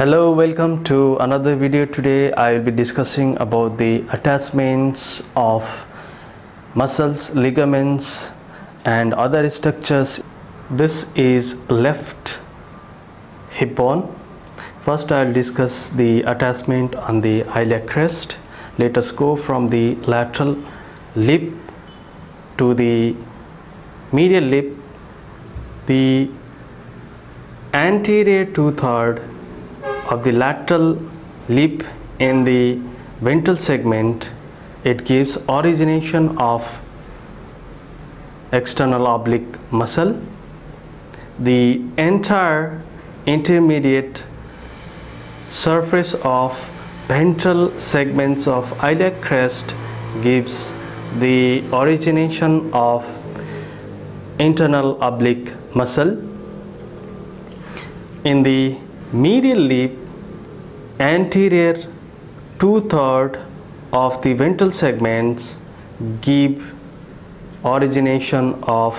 Hello, welcome to another video. Today I will be discussing about the attachments of muscles, ligaments and other structures. This is left hip bone. First I will discuss the attachment on the iliac crest. Let us go from the lateral lip to the medial lip. The anterior two-third of the lateral lip in the ventral segment it gives origination of external oblique muscle. The entire intermediate surface of ventral segments of iliac crest gives the origination of internal oblique muscle. In the medial lip anterior two-third of the ventral segments give origination of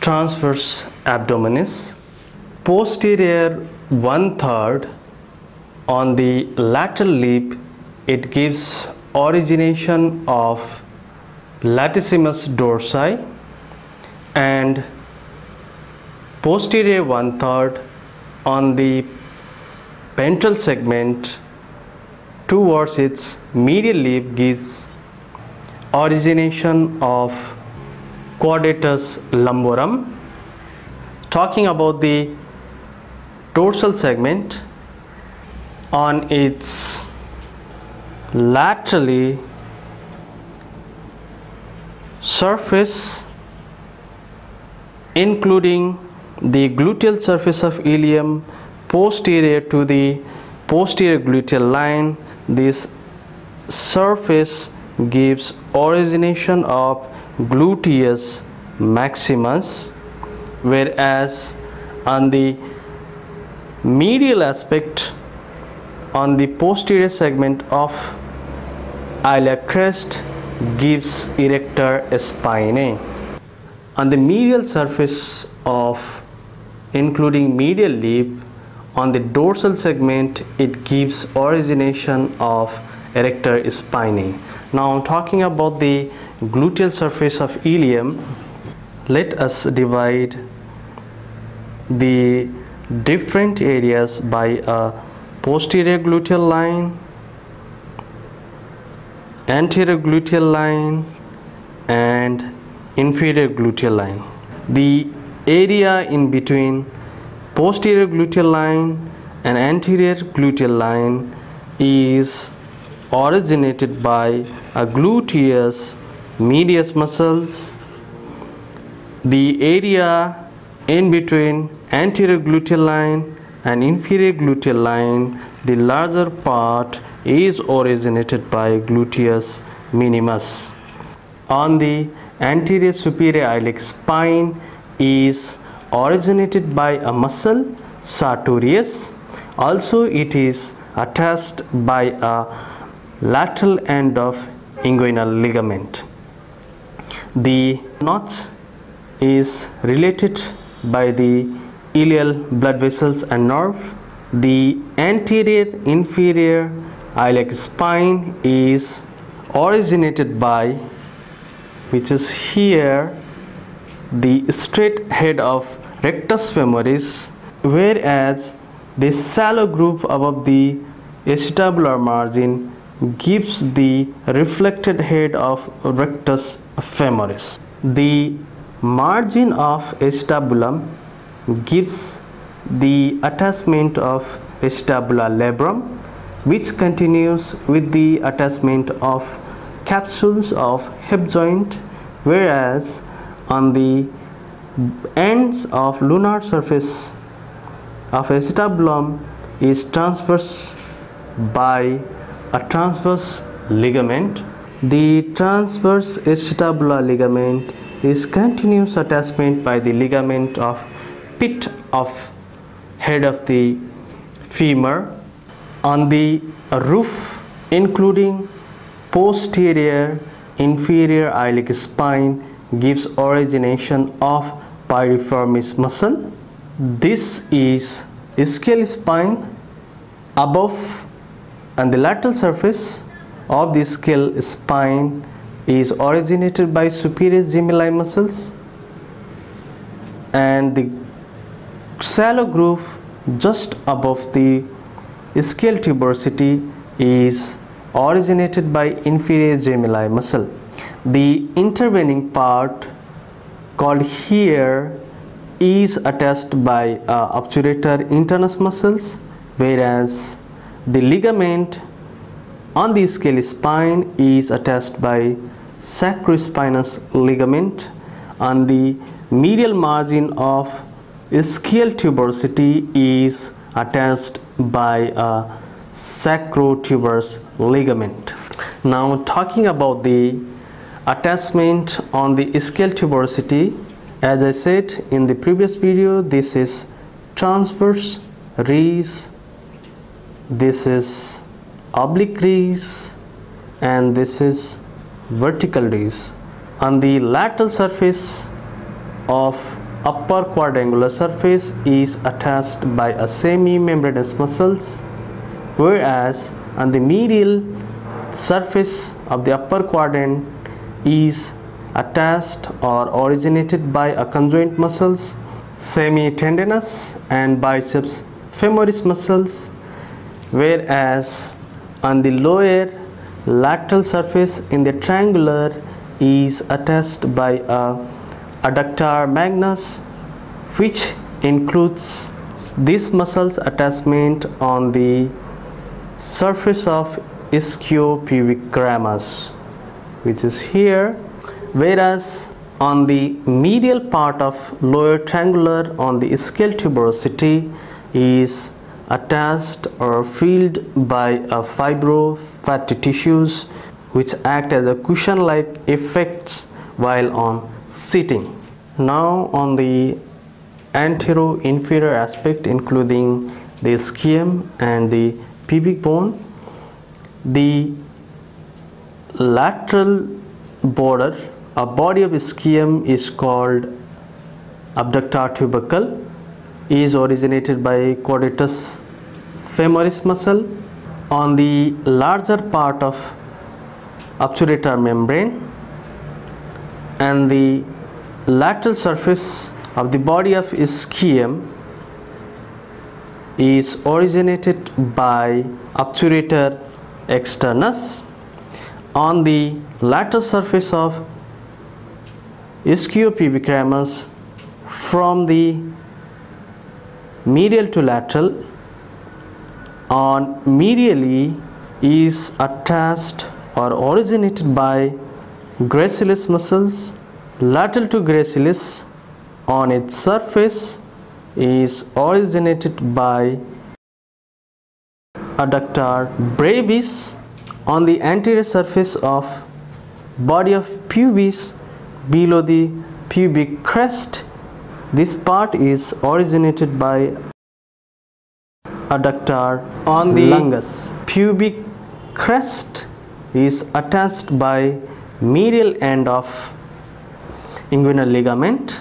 transverse abdominis. Posterior one-third on the lateral lip it gives origination of latissimus dorsi and posterior one-third on the ventral segment towards its medial lip gives origination of quadratus lumborum. Talking about the dorsal segment on its laterally surface including the gluteal surface of ilium posterior to the posterior gluteal line this surface gives origination of gluteus maximus whereas on the medial aspect on the posterior segment of iliac crest gives erector spinae. On the medial surface of including medial lip on the dorsal segment it gives origination of erector spinae. Now talking about the gluteal surface of ilium let us divide the different areas by a posterior gluteal line anterior gluteal line and inferior gluteal line. The area in between posterior gluteal line and anterior gluteal line is originated by a gluteus medius muscles. The area in between anterior gluteal line and inferior gluteal line the larger part is originated by gluteus minimus. On the anterior superior iliac spine is originated by a muscle sartorius. Also it is attached by a lateral end of inguinal ligament. The notch is related by the iliac blood vessels and nerve. The anterior inferior iliac spine is originated by which is here the straight head of rectus femoris whereas the shallow groove above the acetabular margin gives the reflected head of rectus femoris. The margin of acetabulum gives the attachment of acetabular labrum which continues with the attachment of capsules of hip joint whereas on the ends of lunate surface of acetabulum is transverse by a transverse ligament. The transverse acetabular ligament is continuous attachment by the ligament of pit of head of the femur on the roof including posterior inferior iliac spine gives origination of piriformis muscle this is ischial spine above and the lateral surface of the ischial spine is originated by superior gemelli muscles and the shallow groove just above the ischial tuberosity is originated by inferior gemelli muscle. The intervening part called here is attached by uh, obturator internus muscles whereas the ligament on the ischial spine is attached by sacrospinous ligament on the medial margin of ischial tuberosity is attached by a sacrotuberous ligament. Now talking about the attachment on the ischial tuberosity. As I said in the previous video this is transverse rays this is oblique rays and this is vertical rays on the lateral surface of upper quadrangular surface is attached by a semimembranosus muscles whereas on the medial surface of the upper quadrant is attached or originated by a conjoint muscles semitendinosus and biceps femoris muscles whereas on the lower lateral surface in the triangular is attached by a adductor magnus which includes this muscles attachment on the surface of ischiopubic ramus which is here whereas on the medial part of lower triangular on the ischial tuberosity is attached or filled by a fibro fatty tissues which act as a cushion like effects while on sitting. Now on the antero-inferior aspect including the ischium and the pubic bone the lateral border a body of ischium is called abductor tubercle is originated by quadratus femoris muscle on the larger part of obturator membrane and the lateral surface of the body of ischium is originated by obturator externus on the lateral surface of ischiopubic ramus from the medial to lateral on medially is attached or originated by gracilis muscles. Lateral to gracilis on its surface is originated by adductor brevis on the anterior surface of body of pubis below the pubic crest. This part is originated by adductor on the longus pubic crest is attached by medial end of inguinal ligament.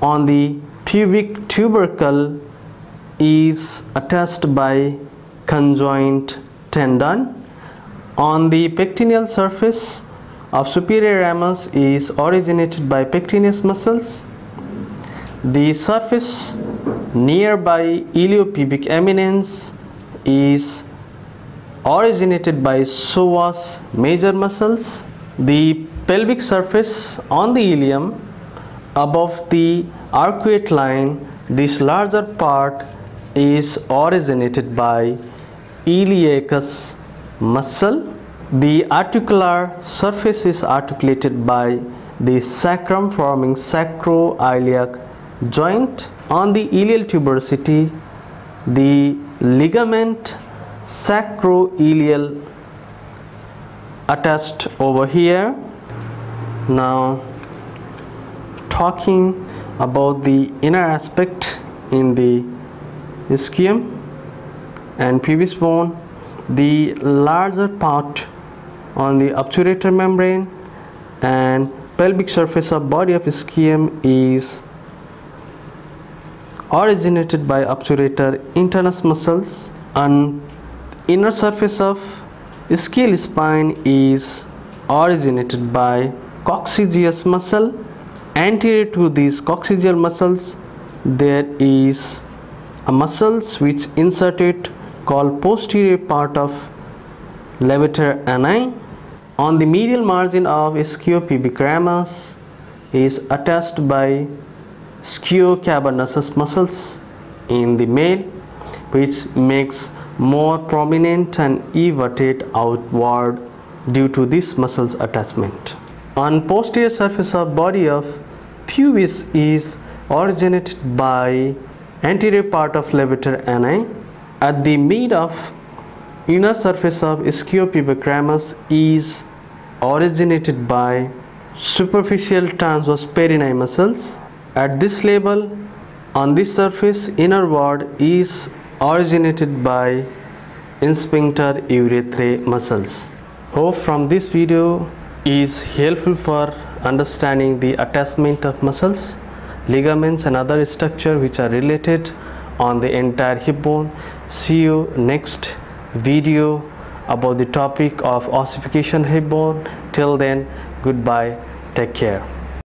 On the pubic tubercle is attached by conjoint tendon on the pectineal surface of superior ramus is originated by pectineus muscles. The surface nearby iliopubic eminence is originated by psoas major muscles. The pelvic surface on the ilium above the arcuate line this larger part is originated by iliacus muscle. The articular surface is articulated by the sacrum forming sacroiliac joint. On the ilial tuberosity the ligament sacroilial attached over here. Now talking about the inner aspect in the ischium and pubis bone the larger part on the obturator membrane and pelvic surface of body of ischium is originated by obturator internus muscles and inner surface of ischial spine is originated by coccygeus muscle. Anterior to these coccygeal muscles there is a muscles which inserted called posterior part of levator ani on the medial margin of ischiopubic ramus is attached by ischiocavernosus muscles in the male which makes more prominent and everted outward due to this muscles attachment. On posterior surface of body of pubis is originated by anterior part of levator ani at the mid of inner surface of ischiopubic ramus is originated by superficial transverse perineum muscles at this level on this surface inner ward is originated by sphincter urethrae muscles. Hope from this video is helpful for understanding the attachment of muscles, ligaments and other structure which are related on the entire hip bone. See you next video about the topic of ossification hip bone. Till then, goodbye. Take care.